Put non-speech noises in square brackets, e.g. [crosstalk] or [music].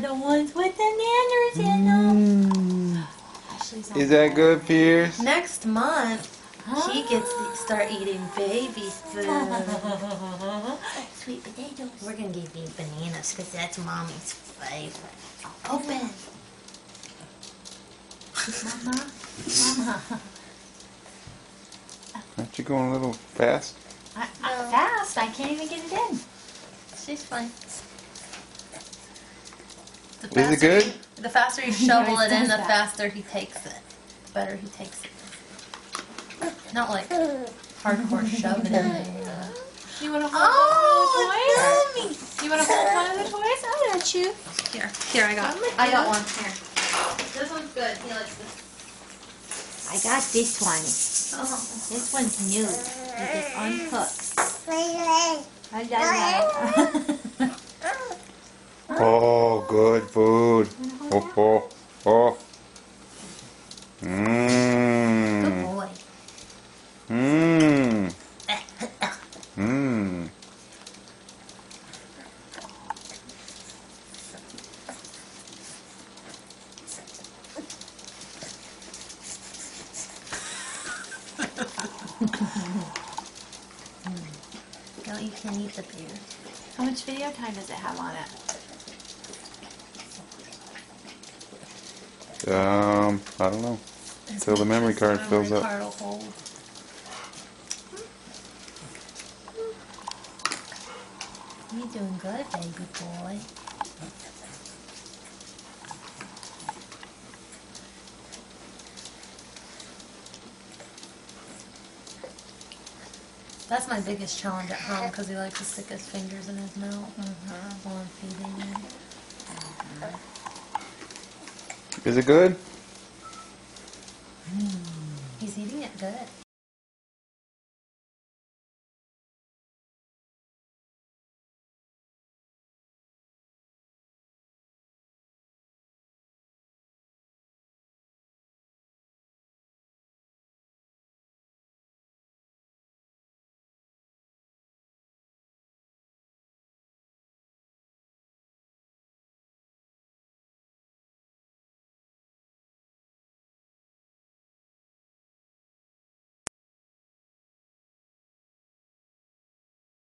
the ones with the nanners in them. Mm. Is that there. good, Pierce? Next month, she gets to start eating baby [laughs] food. Sweet potatoes. We're going to give you bananas because that's mommy's favorite. Open. Mama, Mama. [laughs] Aren't you going a little fast? I, am fast. I can't even get it in. She's fine. The Is it faster good? you- the faster you [laughs] shovel it in, the that. faster he takes it. The better he takes it. Not like hardcore shoving it in there. You want to hold one Oh, of the toys? You want to hold one of the toys? I got you. Here, here I got. I got one. Here. This one's good. He likes this. I got this one. Oh. This one's new. It is uncooked. I love that. [laughs] Oh, good food. Oh, oh, oh. Good Mmm. boy. Mmm. Mmm. No, you can eat the beer. How much video time does it have on it? Um, I don't know. Until the memory card Memory fills up. card will hold. You doing good, baby boy. That's my biggest challenge at home because he likes to stick his fingers in his mouth while I'm feeding him. Is it good? He's eating it good.